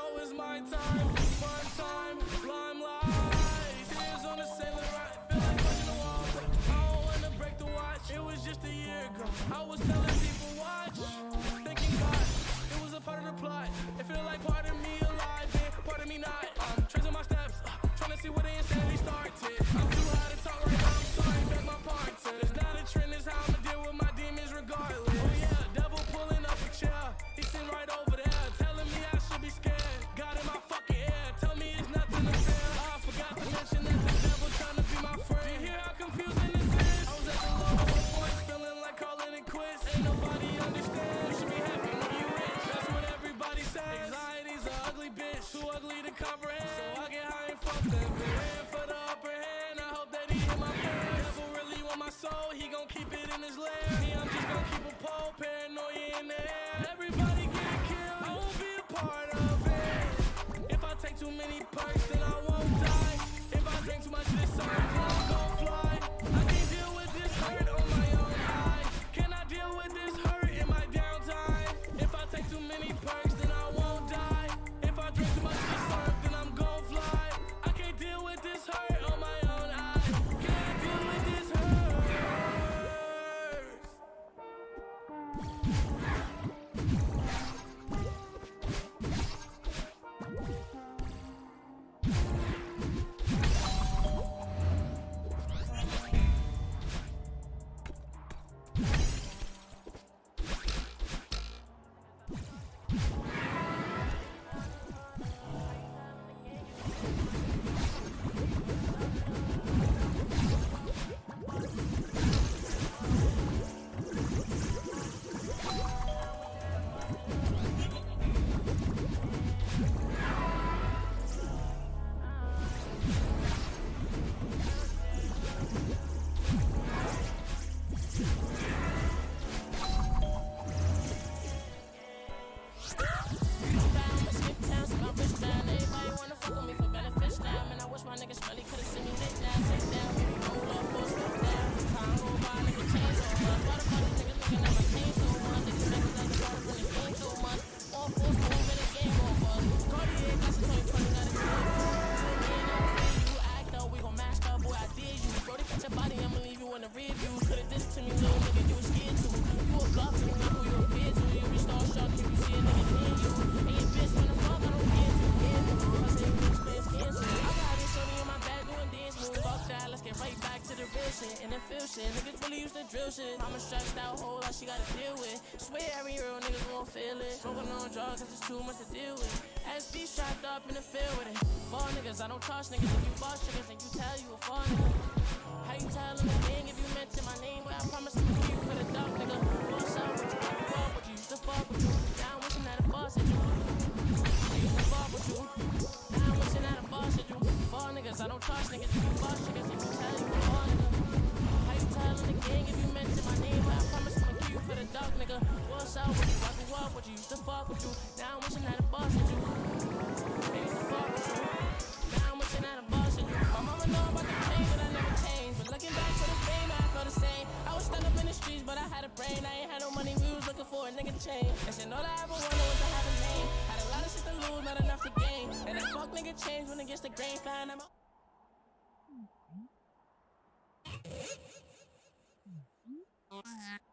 now is my time. Time. Tears on the sailor, feel like the. I don't wanna break the watch. It was just a year ago. I was telling people watch, thinking God, it was a part of the plot. It feel like part of me alive, and part of me not. I'm tracing my steps, uh, trying to see where the insanity started. I'm too high. in his lair. Me, I'm just gonna keep a pole, paranoia in there. Everybody Let's get right back to the real shit and the feel shit. Niggas really used to drill shit. I'm a stressed out, whole lot she gotta deal with. Swear every real niggas won't feel it. Smoking on drugs, it's just too much to deal with. SB strapped up in the field with it. Fall niggas, I don't trust niggas. If you boss niggas, then you tell you a fall nigga. How you tell them the thing if you mention my name? But I promise gonna you for I don't trust niggas. If you boss niggas, then you tell you a nigga. How you tell them the gang if you mention my name? I promise I'm gonna you for the dog nigga. What's up with you? I grew up with you, used to fuck with you. Now I'm wishing that a boss at you. Fuck with you. Now I'm wishing that a boss at you. My mama know about the pain, but I never changed. But looking back to the fame, I feel the same. I was stuck up in the streets, but I had a brain. I ain't had no money, we was looking for a nigga to change. And shit, all I ever wanted was to have a name. Had a lot of shit to lose, not enough to gain. And that fuck nigga changed when it gets the grain. Find out. Uh-huh.